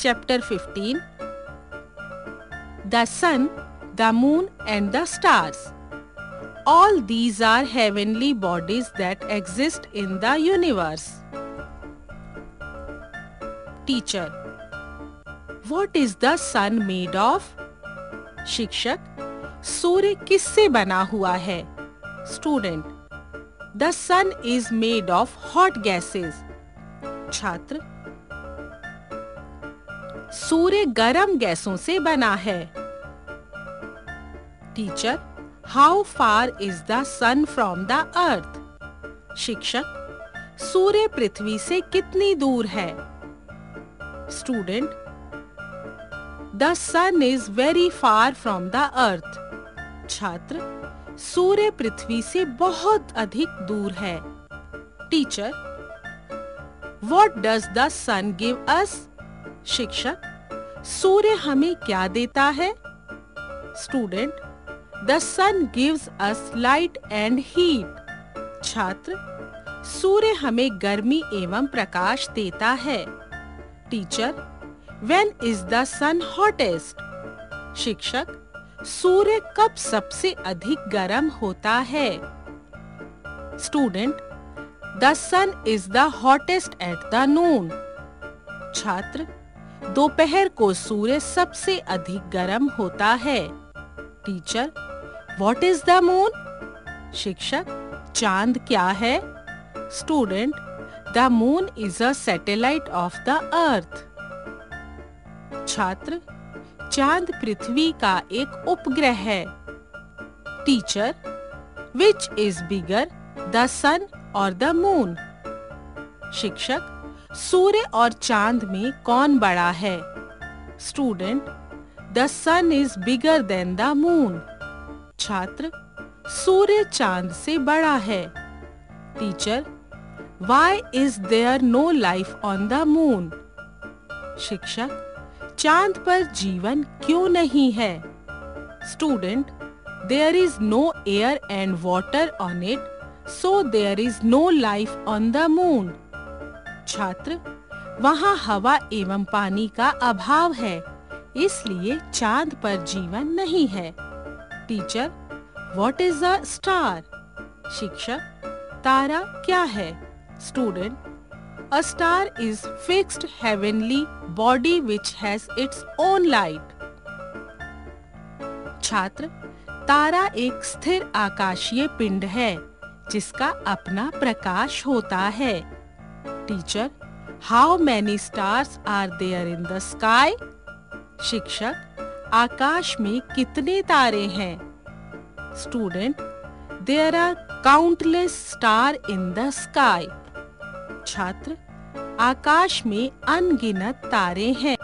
Chapter 15 The Sun, the Moon, and the Stars. All these are heavenly bodies that exist in the universe. Teacher What is the sun made of? शिक्षक सूर्य किससे बना हुआ है student the sun is made of hot gases छात्र सूर्य गर्म गैसों से बना है। Teacher how far is the sun from the earth शिक्षक, सूर्य पृथ्वी से कितनी दूर है? Student the sun is very far from the earth छात्र, सूर्य पृथ्वी से बहुत अधिक दूर है। Teacher what does the sun give us शिक्षक, सूर्य हमें क्या देता है? Student the sun gives us light and heat छात्र, सूर्य हमें गर्मी एवं प्रकाश देता है. Teacher when is the sun hottest शिक्षक, सूर्य कब सबसे अधिक गर्म होता है? Student the sun is the hottest at the noon छात्र दोपहर को सूर्य सबसे अधिक गर्म होता है। Teacher what is the moon शिक्षक, चाँद क्या है? Student the moon is a satellite of the earth छात्र, चाँद पृथ्वी का एक उपग्रह है. Teacher which is bigger the sun or the moon शिक्षक सूर्य और चाँद में कौन बड़ा है? Student the sun is bigger than the moon छात्र, सूर्य चाँद से बड़ा है। Teacher why is there no life on the moon शिक्षक, चाँद पर जीवन क्यों नहीं है? Student there is no air and water on it so there is no life on the moon छात्र, वहाँ हवा एवं पानी का अभाव है, इसलिए चाँद पर जीवन नहीं है। Teacher what is a star शिक्षक, तारा क्या है? Student a star is fixed heavenly body which has its own light छात्र, तारा एक स्थिर आकाशीय पिंड है, जिसका अपना प्रकाश होता है। Teacher how many stars are there in the sky शिक्षक, आकाश में कितने तारे हैं? Student there are countless star in the sky छात्र, आकाश में अनगिनत तारे हैं।